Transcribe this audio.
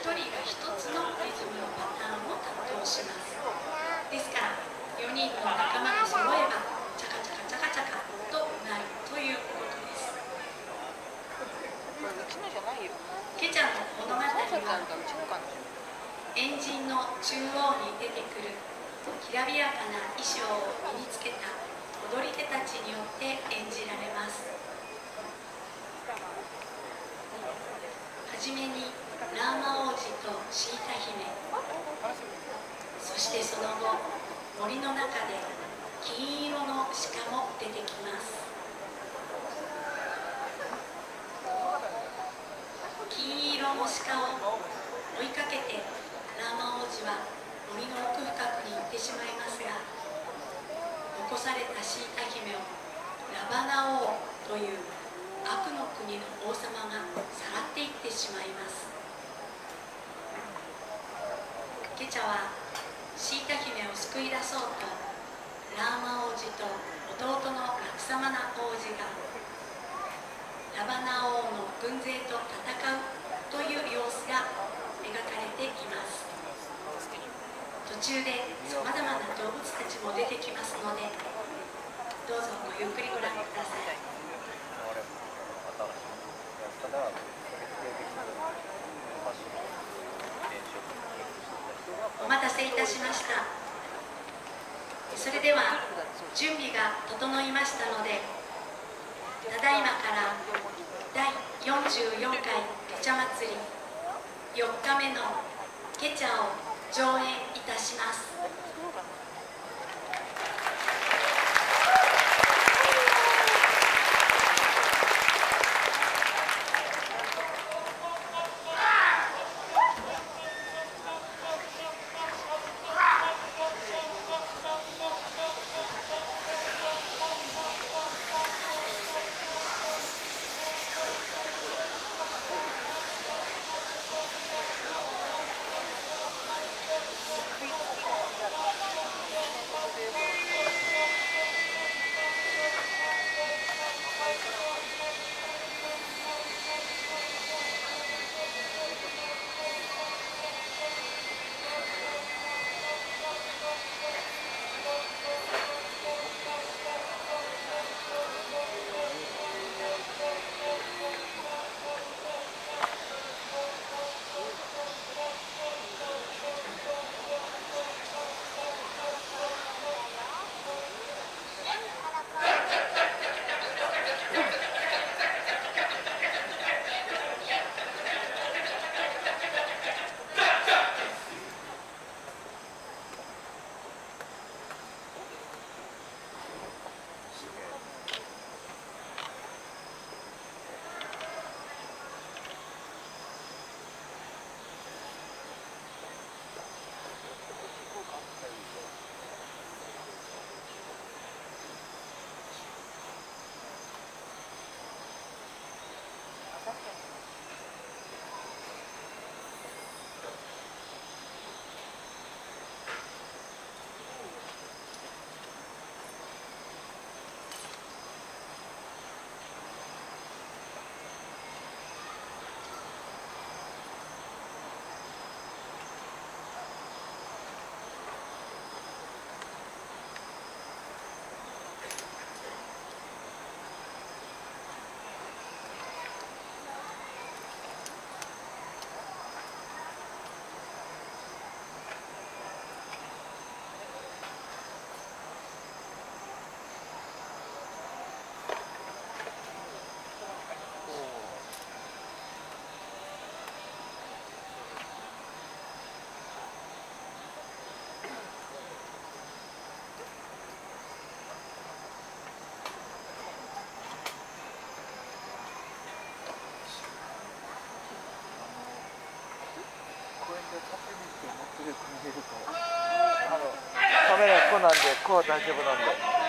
1人が1つのリズムのパターンを担当します。ですから4人の仲間が揃えばチャカチャカチャカチャカとなるということです。ケチャの物語はエンジンの中央に出てくる。きらびやかな衣装を身につけた踊り手たちによって演じられます。はじめにラーマ王子とシータ姫。そしてその後森の中で金色の鹿も出てきます。金色の鹿を追いかけてラーマ王子は森の奥深くに行ってしまいますが残されたシータ姫をラバナ王という悪の国の王様がさらっていってしまいます。ケチャはシータ姫を救い出そうとラーマ王子と弟のラクサマナ王子がラバナ王の軍勢と戦うという様子が描かれています。途中でさまざまな動物たちも出てきますのでどうぞごゆっくりご覧ください。お待たせいたしました。それでは準備が整いましたのでただいまから第44回ケチャ祭り4日目のケチャを上演いたします。なんでこうは大丈夫なんで。